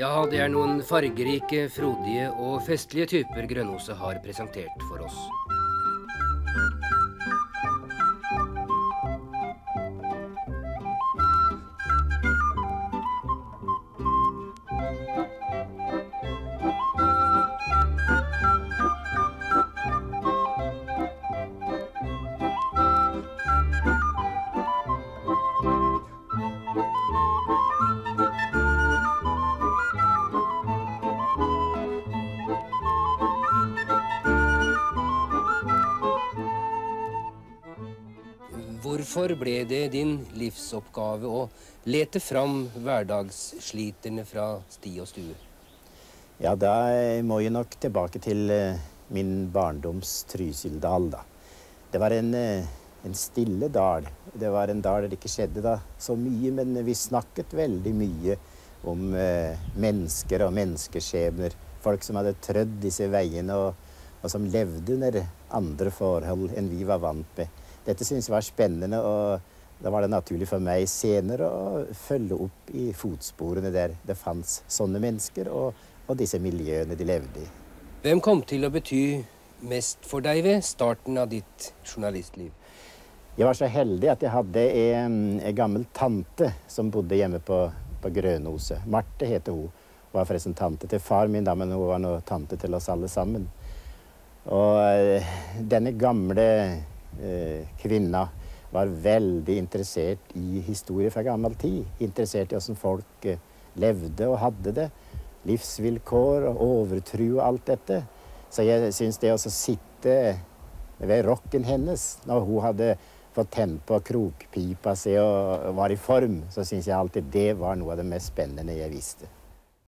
Ja, det er noen fargerike, frodige og festlige typer Grønnose har presentert for oss. Hvorfor ble det din livsoppgave å lete fram hverdagssliterne fra sti og stue? Ja, da må jeg nok tilbake til eh, min barndoms Trysil-dal, da. Det var en, eh, en stille dal. Det var en dal der det ikke skjedde da så mye, men vi snakket veldig mye om eh, mennesker og menneskeskjebner. Folk som hadde trødd disse veiene, og, og som levde under andre forhold enn vi var vant med. Dette syntes jeg var spennende, og da var det naturlig for meg senere å følge opp i fotsporene der det fantes sånne mennesker, og, og disse miljøene de levde i. Hvem kom til å bety mest for deg ved starten av ditt journalistliv? Jeg var så heldig at jeg hadde en, en gammel tante som bodde hjemme på, på Grønose. Marte heter hun. Hun var forresten tante til far min, da, men hun var nå tante til oss alle sammen. Og eh, denne gamle kvinna var veldig interessert i historie fra gammel tid. Interessert i åssen folk eh, levde og hadde det. Livsvilkår og overtro og alt dette. Så jeg syns det å sitte ved rocken hennes når hun hadde fått tent på krokpipa si og var i form, så syns jeg alltid det var noe av det mest spennende jeg visste.